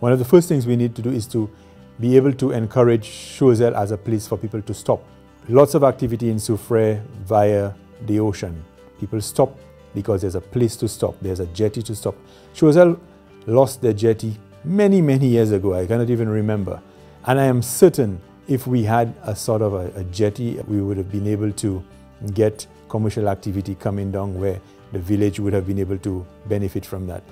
One of the first things we need to do is to be able to encourage Choiseul as a place for people to stop. Lots of activity in Soufriere via the ocean. People stop because there's a place to stop, there's a jetty to stop. Choiseul lost their jetty many, many years ago. I cannot even remember. And I am certain if we had a sort of a, a jetty, we would have been able to get commercial activity coming down where the village would have been able to benefit from that.